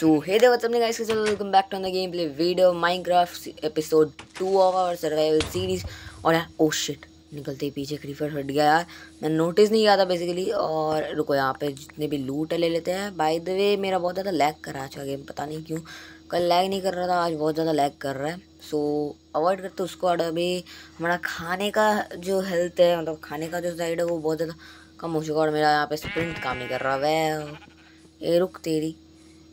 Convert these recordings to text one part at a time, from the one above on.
Hey there, what's up guys? So welcome back to another gameplay video Minecraft episode 2 of our survival series. और यार ओ oh shit निकलते ही पीछे creeper हट गया यार। मैं नोटिस नहीं किया था बेसिकली और रुको यहाँ पे जितने भी लूट ले लेते हैं। बाय द वे मेरा बहुत ज़्यादा लैग कर रहा है गेम पता नहीं क्यों। कल लैग नहीं कर रहा था आज बहुत ज़्यादा लैग कर रहा है। सो अवॉइड करते उसको और अभी हमारा खाने का जो हेल्थ है मतलब खाने का जो साइड है वो बहुत ज़्यादा कम हो चुका और मेरा यहाँ पे स्प्रिंट काम नहीं कर रहा। वह ए रुक तेरी।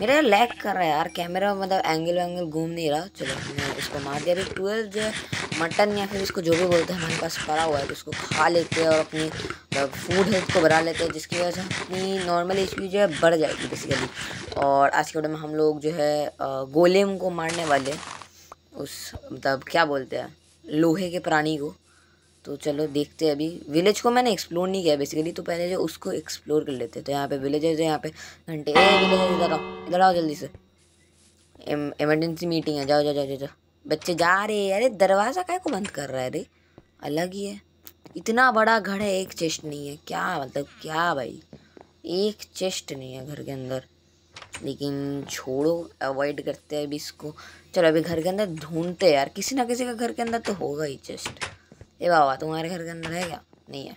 मेरा यार लैग कर रहा है यार कैमरा मतलब एंगल वैंगल घूम नहीं रहा। चलो, मैं इसको मार दिया। ट्वेल्व जो है मटन या फिर इसको जो भी बोलते हैं, हमारे पास पड़ा हुआ है तो उसको खा लेते हैं और अपनी मतलब फ़ूड हेल्थ को बढ़ा लेते हैं, जिसकी वजह से अपनी नॉर्मल एच जो है बढ़ जाएगी बेसिकली और आज के वीडियो में हम लोग जो है गोलेम को मारने वाले उस मतलब क्या बोलते हैं, लोहे के प्राणी को। तो चलो देखते हैं अभी। विलेज को मैंने एक्सप्लोर नहीं किया बेसिकली तो पहले जो उसको एक्सप्लोर कर लेते तो यहाँ पे विलेजेज है, यहाँ पे घंटे विलेज इधर आओ इधर आओ जल्दी से। इमरजेंसी मीटिंग है, जाओ जाओ जाओ जाओ बच्चे जा रहे हैं, अरे दरवाज़ा काय को बंद कर रहा है अरे अलग ही है। इतना बड़ा घर है, एक चेस्ट नहीं है। क्या मतलब क्या भाई? एक चेस्ट नहीं है घर के अंदर। लेकिन छोड़ो अवॉइड करते हैं अभी इसको। चलो अभी घर के अंदर ढूंढते हैं यार, किसी ना किसी का घर के अंदर तो होगा ही चेस्ट ए बाबा तुम्हारे घर के अंदर है क्या? नहीं है।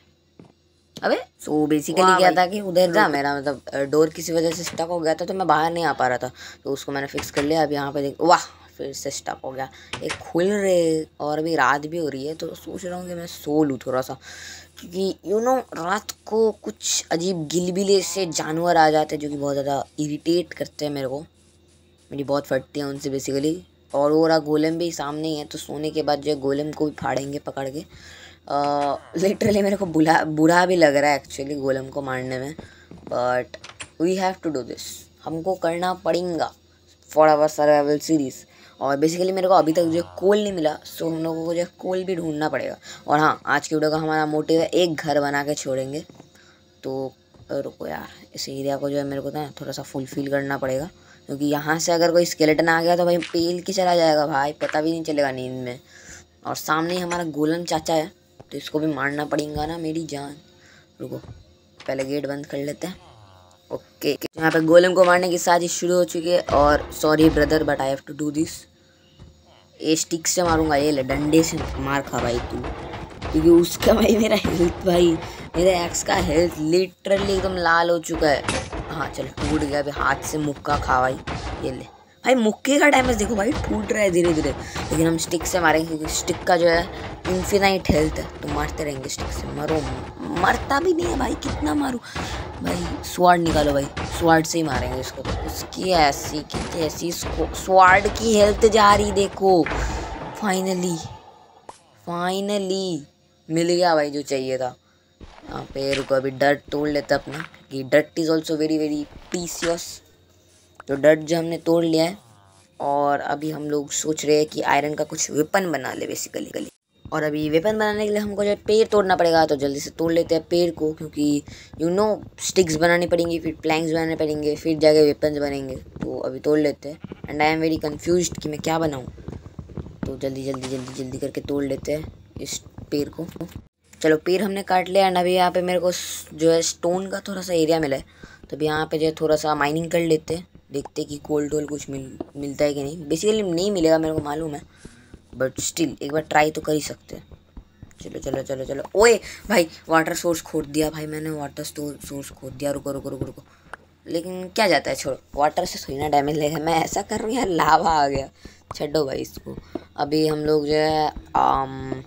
अबे सो बेसिकली क्या था कि उधर था मेरा मतलब डोर किसी वजह से स्टक हो गया था तो मैं बाहर नहीं आ पा रहा था। तो उसको मैंने फिक्स कर लिया अब यहाँ पे देख वाह फिर से स्टक हो गया। एक खुल रहे और अभी रात भी हो रही है तो सोच रहा हूँ कि मैं सो लूँ थोड़ा सा क्योंकि यू नो रात को कुछ अजीब गिलबिले से जानवर आ जाते हैं जो कि बहुत ज़्यादा इरीटेट करते हैं मेरे को। मेरी बहुत फटती है उनसे बेसिकली और वो रहा गोलम भी सामने ही है तो सोने के बाद जो है गोलम को भी फाड़ेंगे पकड़ के। लिटरली मेरे को बुला, बुरा भी लग रहा है एक्चुअली गोलम को मारने में। But we have to do this हमको करना पड़ेगा फॉर आवर सर्वाइवल सीरीज़ और बेसिकली मेरे को अभी तक जो है कोल नहीं मिला सो हम लोगों को जो है कोल भी ढूंढना पड़ेगा। और हाँ आज की वीडियो का हमारा मोटिव है एक घर बना के छोड़ेंगे। तो रुको यार, इस एरिया को जो है मेरे को ना थोड़ा सा फुलफिल करना पड़ेगा। क्योंकि यहाँ से अगर कोई स्केलेटन आ गया तो भाई पेल के चला जाएगा भाई, पता भी नहीं चलेगा नींद में। और सामने हमारा गोलन चाचा है तो इसको भी मारना पड़ेगा ना मेरी जान। रुको, पहले गेट बंद कर लेते हैं। ओके यहाँ पे गोलम को मारने की साजिश शुरू हो चुकी है, और sorry brother but I have to do this ये स्टिक से मारूँगा, ये ले, डंडे से मार खा भाई तू। क्योंकि उसका भाई मेरा हेल्थ भाई, मेरे एक्स का हेल्थ लिटरली एकदम लाल हो चुका है। हाँ चल, टूट गया अभी हाथ से मुक्का खा भाई ये ले। भाई मुक्के का डैमेज देखो भाई टूट रहा है धीरे धीरे लेकिन हम स्टिक से मारेंगे क्योंकि स्टिक का जो है इन्फिनाइट हेल्थ है तो मारते रहेंगे स्टिक से। मरो, मरता भी नहीं है भाई, कितना मारूँ? भाई स्वाड निकालो भाई स्वाड से ही मारेंगे इसको। तो उसकी ऐसी कितनी ऐसी स्वाड की हेल्थ जा रही, देखो। फाइनली फाइनली मिल गया भाई जो चाहिए था। यहाँ पे रुको, अभी डर तोड़ लेता अपना। कि that is also very very precious तो डट जो हमने तोड़ लिया है, और अभी हम लोग सोच रहे हैं कि आयरन का कुछ वेपन बना ले बेसिकली गली और अभी वेपन बनाने के लिए हमको जो पेड़ तोड़ना पड़ेगा तो जल्दी से तोड़ लेते हैं पेड़ को, क्योंकि यू नो स्टिक्स बनानी पड़ेंगी, फिर प्लैंक्स बनाने पड़ेंगे, फिर जाके वेपन्स बनेंगे तो अभी तोड़ लेते हैं. And I am very confuse कि मैं क्या बनाऊँ. तो जल्दी जल्दी जल्दी जल्दी करके तोड़ लेते हैं इस पेड़ को. चलो पेड़ हमने काट लिया एंड अभी यहाँ पे मेरे को जो है स्टोन का थोड़ा सा एरिया मिला है। तो अभी यहाँ पे जो है थोड़ा सा माइनिंग कर लेते हैं। देखते कि कोल्ड वोल कुछ मिल मिलता है कि नहीं। बेसिकली नहीं मिलेगा मेरे को मालूम है। बट स्टिल एक बार ट्राई तो कर ही सकते चलो चलो चलो चलो। ओए भाई वाटर सोर्स खोद दिया भाई मैंने। वाटर सोर्स खोद दिया। रुको रुको रुको रुको। लेकिन क्या जाता है? छोड़ो। वाटर से थोड़ी ना डैमेज लेगा। मैं ऐसा कर रहा हूँ यार लावा आ गया। छो भाई इसको। अभी हम लोग जो है आम,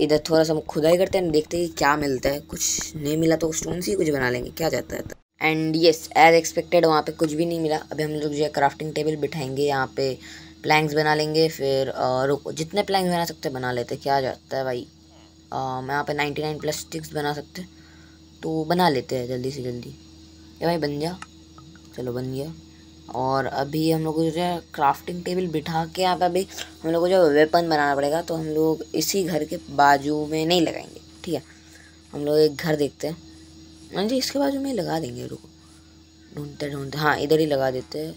इधर थोड़ा सा हम खुदाई करते हैं देखते हैं क्या मिलता है। कुछ नहीं मिला तो स्टोन से ही कुछ बना लेंगे। क्या जाता है एंड येस एज एक्सपेक्टेड वहाँ पे कुछ भी नहीं मिला। अभी हम लोग जो है क्राफ्टिंग टेबल बिठाएँगे, यहाँ पे प्लैंक्स बना लेंगे, फिर रुको, जितने प्लैंक्स बना सकते हैं बना लेते क्या जाता है भाई? मैं यहाँ पे नाइन्टी नाइन प्लस स्टिक्स बना सकते तो बना लेते हैं जल्दी से जल्दी। ये भाई बन गया चलो बन गया। और अभी हम लोग को जो है क्राफ्टिंग टेबल बिठा के यहाँ पे अभी हम लोग को जो वेपन बनाना पड़ेगा तो हम लोग इसी घर के बाजू में नहीं लगाएँगे, ठीक है? हम लोग एक घर देखते हैं। हाँ जी, इसके बाजू में लगा देंगे, रुको। ढूंढते ढूंढते हाँ इधर ही लगा देते हैं।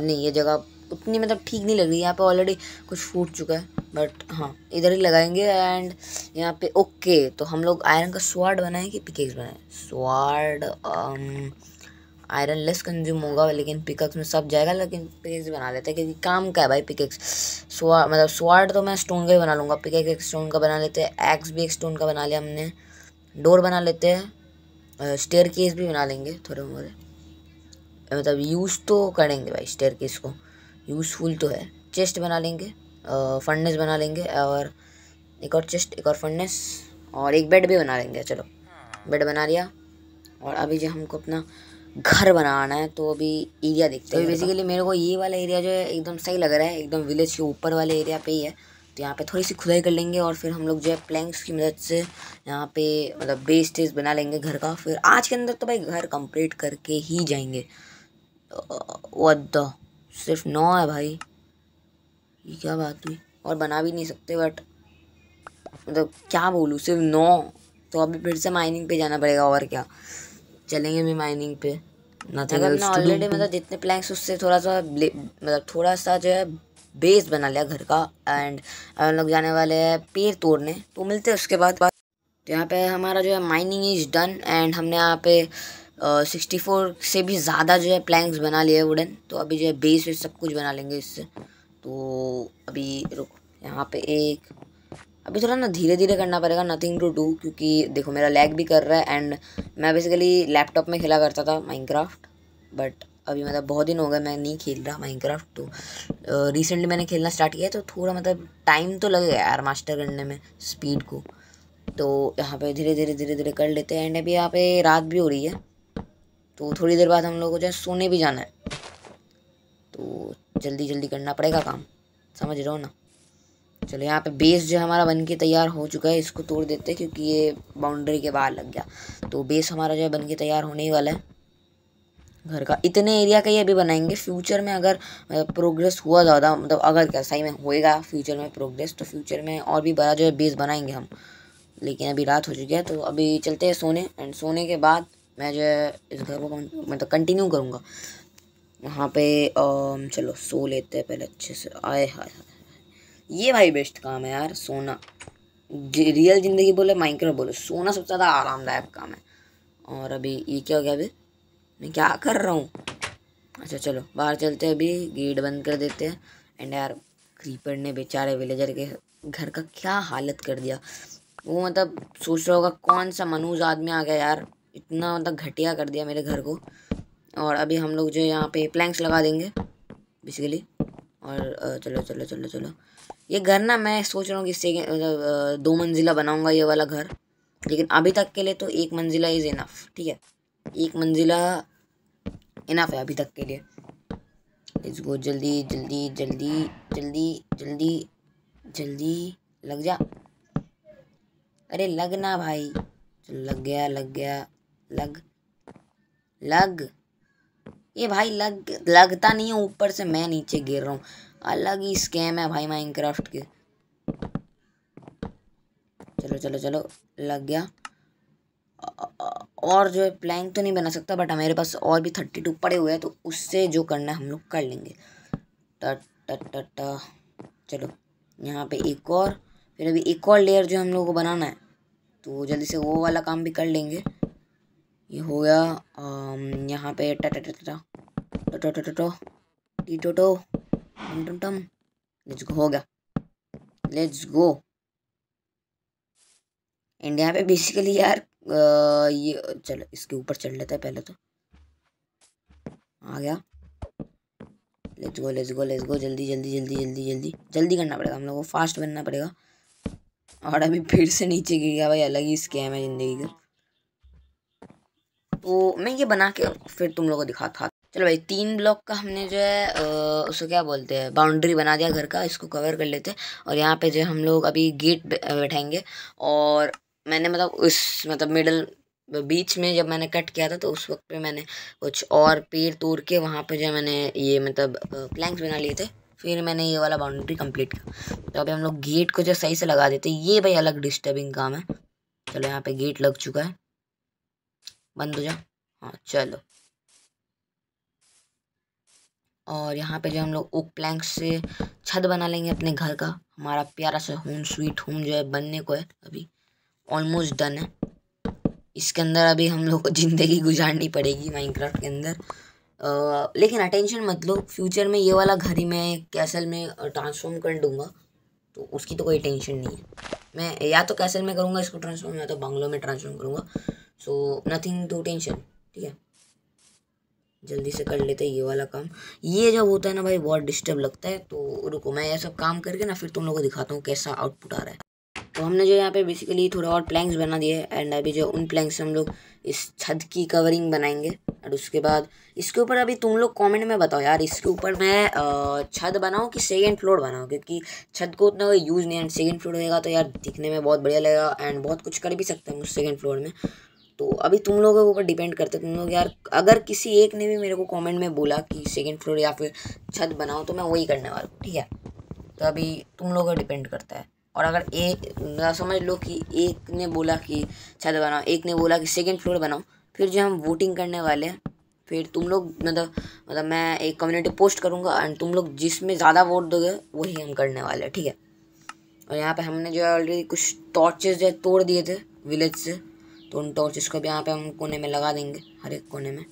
नहीं, ये जगह उतनी मतलब ठीक नहीं लग रही, यहाँ पे ऑलरेडी कुछ फूट चुका है बट हाँ इधर ही लगाएँगे एंड यहाँ पे ओके तो हम लोग आयरन का स्वाड बनाएँ कि पिकेक्स बनाएँ? स्वाड आयरन लेस कंज्यूम होगा, लेकिन पिकक्स में सब जाएगा, लेकिन पिकेक्स बना लेते हैं, क्योंकि काम का है भाई पिकेक्स स्वा मतलब स्वाड तो मैं स्टोन का ही बना लूँगा पिकेक एक स्टोन का बना लेते हैं एक्स भी एक स्टोन का बना लिया हमने डोर बना लेते हैं स्टेयर केस भी बना लेंगे थोड़े मोरे। मतलब यूज़ तो करेंगे भाई स्टेयर केस को यूज़फुल तो है। चेस्ट बना लेंगे फर्नेस बना लेंगे, और एक और चेस्ट एक और फर्नेस और एक बेड भी बना लेंगे, चलो। बेड बना लिया, और अभी जो हमको अपना घर बनाना है तो अभी एरिया देखते हैं। तो बेसिकली मेरे को ये वाला एरिया जो है एकदम सही लग रहा है एकदम विलेज के ऊपर वाले एरिया पे ही है। तो यहाँ पे थोड़ी सी खुदाई कर लेंगे और फिर हम लोग जो है प्लैंक्स की मदद से यहाँ पे मतलब बेस टेस बना लेंगे घर का। फिर आज के अंदर तो भाई घर कंप्लीट करके ही जाएँगे। वद्दा सिर्फ़ नौ है भाई। ये क्या बात हुई? और बना भी नहीं सकते बट मतलब क्या बोलूँ सिर्फ़ नौ। तो अभी फिर से माइनिंग पे जाना पड़ेगा और क्या? चलेंगे भी माइनिंग पे। अगर ऑलरेडी मतलब जितने प्लैंक्स उससे थोड़ा सा मतलब थोड़ा सा जो है बेस बना लिया घर का। एंड हम लोग जाने वाले हैं पेड़ तोड़ने। तो मिलते हैं उसके बाद। तो यहाँ पे हमारा जो है माइनिंग इज़ डन एंड हमने यहाँ पे सिक्सटी फोर से भी ज़्यादा जो है प्लैंक्स बना लिए वुडन तो अभी जो है बेस वेस सब कुछ बना लेंगे इससे। तो अभी रुक। यहाँ पे एक अभी थोड़ा ना धीरे धीरे करना पड़ेगा नथिंग टू डू क्योंकि देखो मेरा लैग भी कर रहा है एंड मैं बेसिकली लैपटॉप में खेला करता था माइनक्राफ्ट बट अभी मतलब बहुत दिन हो गए मैं नहीं खेल रहा माइनक्राफ्ट तो रिसेंटली मैंने खेलना स्टार्ट किया तो थोड़ा मतलब टाइम तो लगेगा यार मास्टर करने में स्पीड को। तो यहाँ पे धीरे धीरे धीरे धीरे कर लेते हैं एंड अभी यहाँ पे रात भी हो रही है तो थोड़ी देर बाद हम लोग को जो है सोने भी जाना है। तो जल्दी जल्दी करना पड़ेगा काम, समझ रहे हो ना? चलो यहाँ पे बेस जो हमारा बन के तैयार हो चुका है, इसको तोड़ देते हैं क्योंकि ये बाउंड्री के बाहर लग गया। तो बेस हमारा जो है बन के तैयार होने ही वाला है। घर का इतने एरिया का ही अभी बनाएँगे। फ्यूचर में अगर प्रोग्रेस हुआ ज़्यादा मतलब अगर क्या सही में होएगा फ्यूचर में प्रोग्रेस तो फ्यूचर में और भी बड़ा जो है बेस बनाएँगे हम। लेकिन अभी रात हो चुकी है तो अभी चलते हैं सोने। एंड सोने के बाद मैं जो है इस घर को मतलब कंटिन्यू करूँगा। वहाँ पे चलो सो लेते हैं पहले अच्छे से। आए हाय हाय ये भाई बेस्ट काम है यार, सोना। रियल ज़िंदगी बोले माइक्रोवेव बोले, सोना सबसे ज़्यादा आरामदायक काम है। और अभी ये क्या हो गया अभी? मैं क्या कर रहा हूँ? अच्छा चलो, बाहर चलते हैं अभी गेट बंद कर देते हैं। एंड यार क्रीपर ने बेचारे विलेजर के घर का क्या हालत कर दिया। वो मतलब सोच रहा होगा, कौन सा मनूज आदमी आ गया यार। इतना मतलब घटिया कर दिया मेरे घर को। और अभी हम लोग जो यहाँ पे प्लैंक्स लगा देंगे बेसिकली और चलो चलो चलो चलो। ये घर ना मैं सोच रहा हूँ कि इससे मतलब दो मंजिला बनाऊँगा ये वाला घर। लेकिन अभी तक के लिए तो एक मंजिला इज़ इनफ ठीक है? एक मंजिला इनफ है अभी तक के लिए। लेट्स गो जल्दी जल्दी जल्दी जल्दी जल्दी जल्दी, लग जा। अरे लग ना भाई। लग गया लग गया, लग। लग? ये भाई लग, लगता नहीं है, ऊपर से मैं नीचे गिर रहा हूँ। अलग ही स्कैम है भाई माइनक्राफ्ट के चलो चलो चलो लग गया और जो है प्लैंक तो नहीं बना सकता बट हमारे पास और भी थर्टी टू पड़े हुए हैं तो उससे जो करना है हम लोग कर लेंगे ट चलो यहाँ पे एक और फिर अभी एक और लेयर जो हम लोगों को बनाना है तो जल्दी से वो वाला काम भी कर लेंगे ये हो गया यहाँ पे ट ट ट ट ट ट ट ट टम टम लेट्स गो हो लेट्स गो एंड यहाँ पे बेसिकली यार ये चलो, इसके ऊपर चढ़ लेता है पहले तो। आ गया। Let's go let's go let's go जल्दी जल्दी जल्दी जल्दी जल्दी। जल्दी करना पड़ेगा हम लोग को फास्ट बनना पड़ेगा। और अभी फिर से नीचे गिर गया भाई, अलग ही स्कैम है ज़िंदगी का। तो मैं ये बना के फिर तुम लोगों को दिखाता चलो भाई, तीन ब्लॉक का हमने जो है उसको क्या बोलते हैं बाउंड्री बना दिया घर का, इसको कवर कर लेते हैं। और यहाँ पे जो हम लोग अभी गेट बैठाएँगे। और मैंने मतलब उस मतलब मिडल बीच में जब मैंने कट किया था तो उस वक्त पे मैंने कुछ और पेड़ तोड़ के वहाँ पे जो मैंने ये मतलब प्लैंक्स बना लिए थे। फिर मैंने ये वाला बाउंड्री कंप्लीट किया। तो अभी हम लोग गेट को जो सही से लगा देते ये भाई अलग डिस्टर्बिंग काम है। चलो यहाँ पे गेट लग चुका है। बंद हो जा। हाँ चलो। और यहाँ पे जो हम लोग ओक प्लैंक से छत बना लेंगे अपने घर का। हमारा प्यारा सा होम स्वीट होम जो है बनने को है अभी। ऑलमोस्ट डन है। इसके अंदर अभी हम लोग को ज़िंदगी गुजारनी पड़ेगी माइनक्राफ्ट के अंदर। आ, लेकिन अटेंशन मत लो। फ्यूचर में ये वाला घर ही मैं कैसल में ट्रांसफॉर्म कर दूँगा। तो उसकी तो कोई टेंशन नहीं है। मैं या तो कैसल में करूँगा इसको ट्रांसफॉर्म या तो बंगलो में ट्रांसफॉर्म करूँगा। सो नथिंग टू टेंशन ठीक है? जल्दी से कर लेते हैं ये वाला काम। ये जब होता है ना भाई, बहुत डिस्टर्ब लगता है तो रुको, मैं ये सब काम करके ना फिर तुम लोगों को दिखाता हूँ कैसा आउटपुट आ रहा है। तो हमने जो यहाँ पे बेसिकली थोड़ा और प्लैंक्स बना दिए एंड अभी जो उन प्लैंक्स से हम लोग इस छत की कवरिंग बनाएँगे। और उसके बाद इसके ऊपर अभी तुम लोग कमेंट में बताओ यार, इसके ऊपर मैं छत बनाऊँ कि सेकेंड फ्लोर बनाऊँ? क्योंकि छत को उतना कोई यूज़ नहीं एंड सेकेंड फ्लोर रहेगा तो यार दिखने में बहुत बढ़िया लगेगा एंड बहुत कुछ कर भी सकते हैं उस सेकेंड फ्लोर में। तो अभी तुम लोगों के ऊपर डिपेंड करते तुम लोग यार, अगर किसी एक ने भी मेरे को कमेंट में बोला कि सेकंड फ्लोर या फिर छत बनाओ तो मैं वही करने वाला हूँ, ठीक है? तो अभी तुम लोगों का डिपेंड करता है। और अगर एक समझ लो कि एक ने बोला कि छत बनाओ, एक ने बोला कि सेकंड फ्लोर बनाओ, फिर जो हम वोटिंग करने वाले हैं, फिर तुम लोग मतलब मतलब मैं एक कम्युनिटी पोस्ट करूँगा एंड तुम लोग जिसमें ज़्यादा वोट दोगे, वही हम करने वाले हैं, ठीक है? और यहाँ पे हमने जो है ऑलरेडी कुछ टॉर्चेस जो तोड़ दिए थे विलेज से। तो उन टॉर्चेस को भी यहाँ पे हम कोने में लगा देंगे, हर एक कोने में।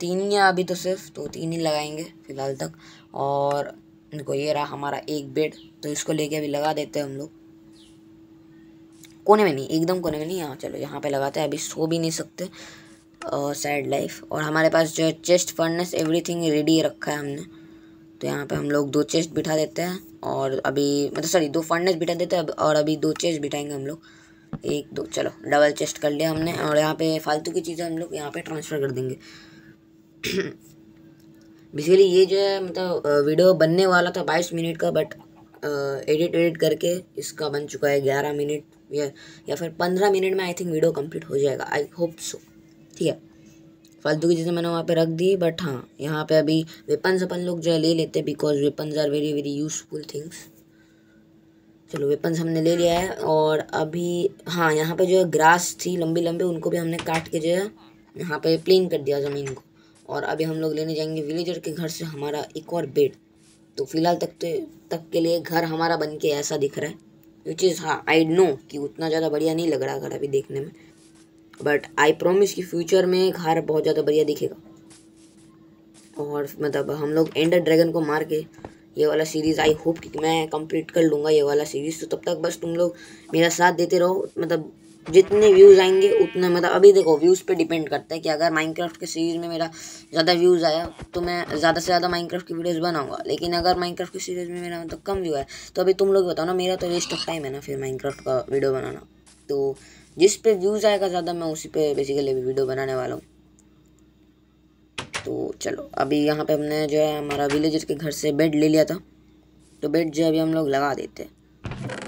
तीन या अभी तो सिर्फ़ तो तीन ही लगाएँगे फ़िलहाल तक। और इनको ये रहा हमारा एक बेड तो इसको लेके अभी लगा देते हैं हम लोग। कोने में नहीं, एकदम कोने में नहीं यहाँ चलो यहाँ पे लगाते हैं, अभी सो भी नहीं सकते सैड लाइफ और हमारे पास जो है चेस्ट फर्नेस एवरीथिंग रेडी रखा है हमने। तो यहाँ पे हम लोग दो चेस्ट बिठा देते हैं, और अभी मतलब सॉरी दो फर्नेस बिठा देते हैं, और अभी दो चेस्ट बिठाएँगे हम लोग। एक, दो, चलो डबल चेस्ट कर लिया हमने और यहाँ पे फालतू की चीज़ें हम लोग यहाँ पे ट्रांसफ़र कर देंगे। बेसिकली ये जो है मतलब वीडियो बनने वाला था बाईस मिनट का बट एडिट एडिट करके इसका बन चुका है ग्यारह मिनट या या फिर पंद्रह मिनट में आई थिंक वीडियो कंप्लीट हो जाएगा। आई होप सो ठीक है? फालतू की चीज़ें मैंने वहाँ पे रख दी बट हाँ यहाँ पे अभी वेपन्स अपन लोग जो है ले लेते हैं because weapons are very very useful things चलो वेपन्स हमने ले लिया है और अभी हाँ यहाँ पे जो है ग्रास थी लंबी लंबी, उनको भी हमने काट के जो है यहाँ पे प्लेन कर दिया ज़मीन को। और अभी हम लोग लेने जाएँगे विलेजर के घर से हमारा एक और बेड तो फ़िलहाल तक तो तक के लिए घर हमारा बन के ऐसा दिख रहा है विच इज़ हाँ आई नो कि उतना ज़्यादा बढ़िया नहीं लग रहा घर अभी देखने में। बट आई प्रोमिस कि फ्यूचर में घर बहुत ज़्यादा बढ़िया दिखेगा। और मतलब हम लोग एंडर ड्रैगन को मार के ये वाला सीरीज़ आई होप कि मैं कंप्लीट कर लूँगा ये वाला सीरीज़ तो तब तक बस तुम लोग मेरा साथ देते रहो। मतलब जितने व्यूज़ आएँगे, उतने मतलब अभी देखो व्यूज़ पे डिपेंड करता है कि अगर माइनक्राफ्ट के सीरीज़ में मेरा ज़्यादा व्यूज़ आया तो मैं ज़्यादा से ज़्यादा माइनक्राफ्ट की वीडियोज़ बनाऊँगा। लेकिन अगर माइनक्राफ्ट की सीरीज़ में मेरा मतलब कम व्यू है तो अभी तुम लोग बताओ ना, मेरा तो वेस्ट ऑफ़ टाइम है ना फिर माइनक्राफ्ट का वीडियो बनाना। तो जिस पे व्यूज़ आएगा ज़्यादा, मैं उसी पे बेसिकली वीडियो बनाने वाला हूँ। तो चलो, अभी यहाँ पे हमने जो है हमारा विलेजर के घर से बेड ले लिया था। तो बेड जो है अभी हम लोग लगा देते हैं।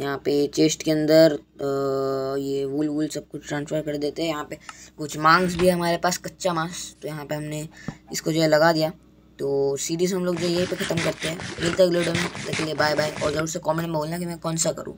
यहाँ पे चेस्ट के अंदर ये वूल वूल सब कुछ ट्रांसफ़र कर देते हैं। यहाँ पे कुछ मांस भी है हमारे पास, कच्चा मांस। तो यहाँ पे हमने इसको जो है लगा दिया। तो सीरीज़ हम लोग जो यहीं पे ख़त्म करते हैं। मिलते हैं अगले वीडियो में। तक के लिए बाय बाय और ज़रूर से कमेंट में बोलना कि मैं कौन सा करूँ।